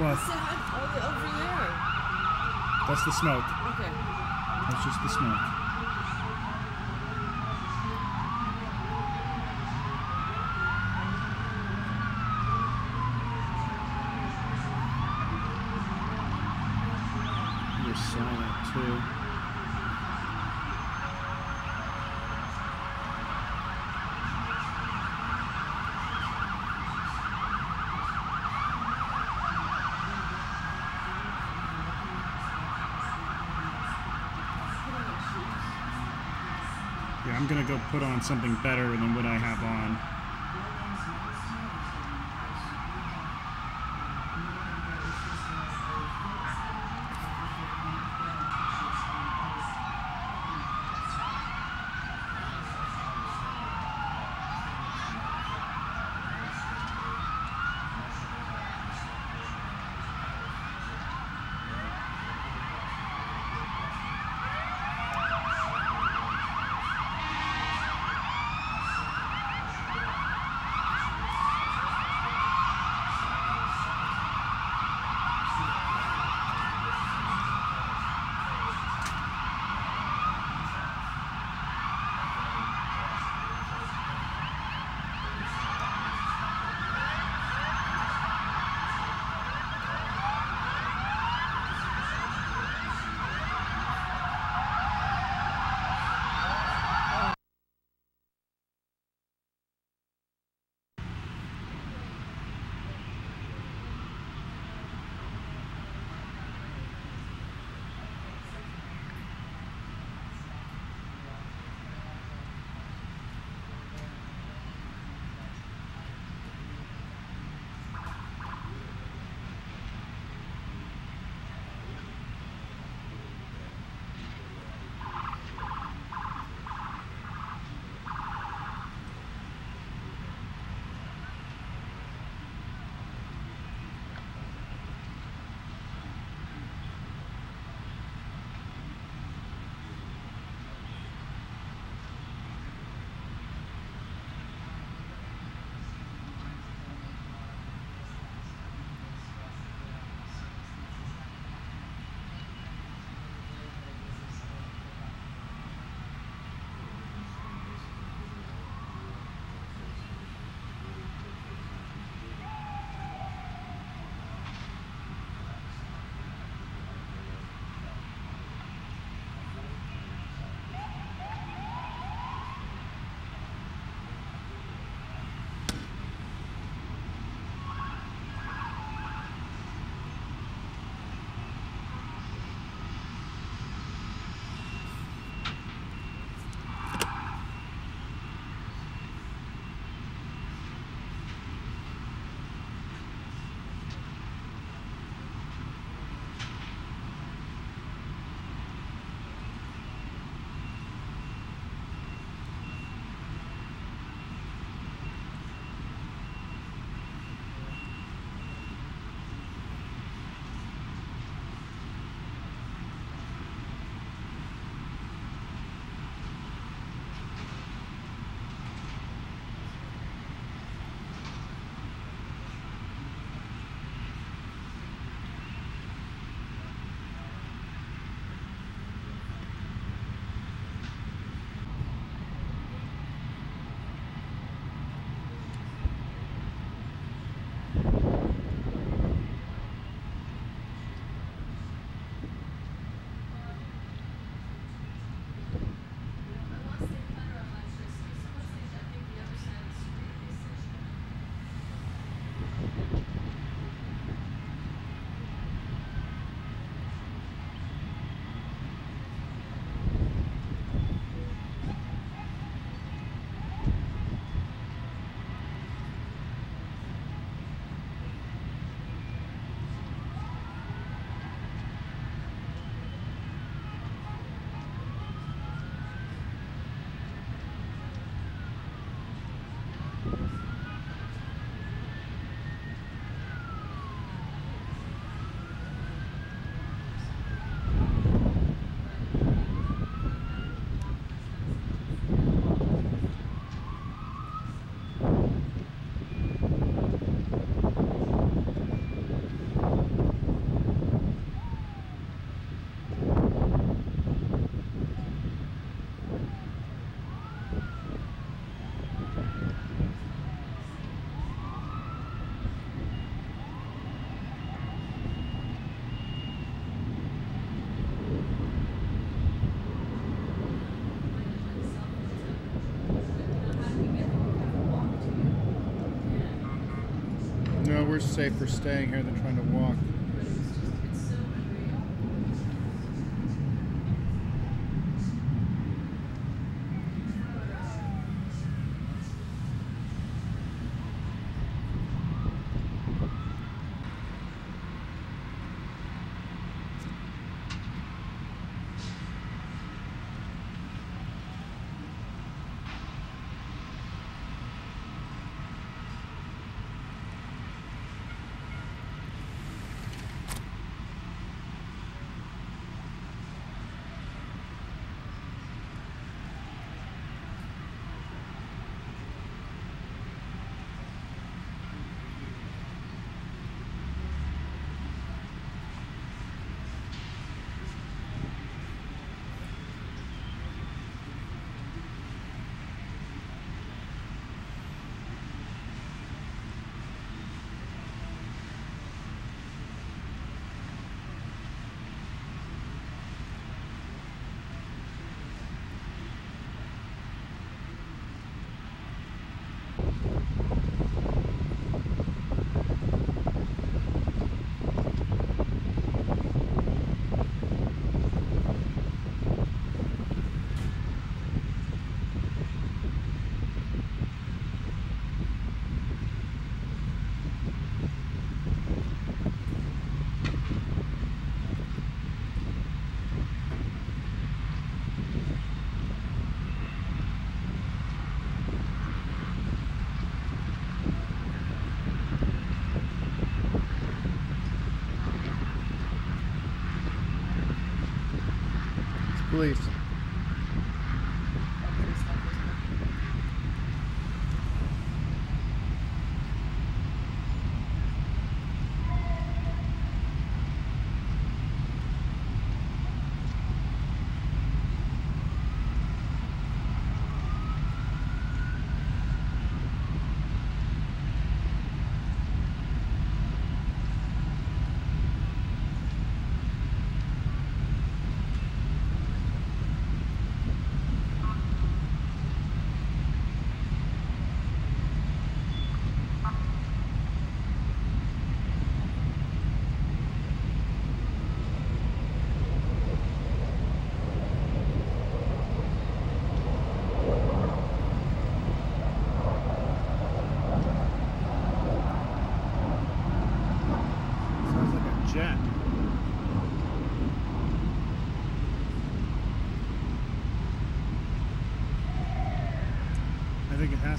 What? Oh, over there? That's the smoke. Okay. That's just the smoke. You're silent too. I'm gonna go put on something better than what I have on. More safer staying here than trying to walk. It's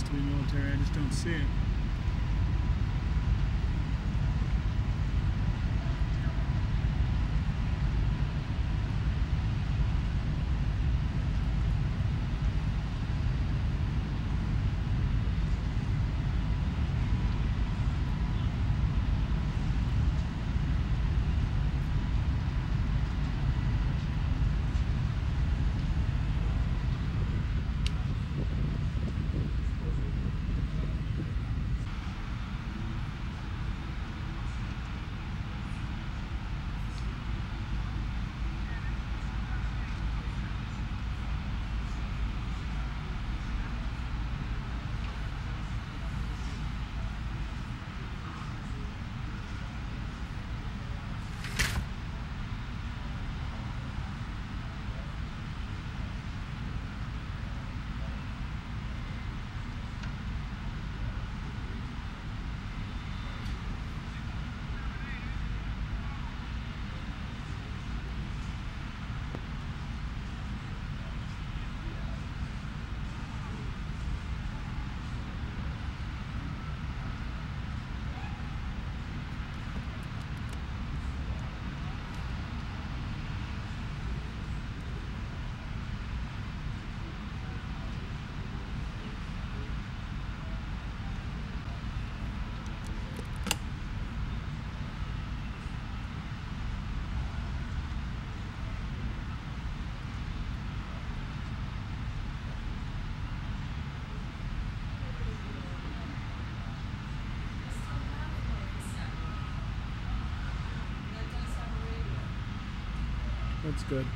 has to be military. I just don't see it. That's good.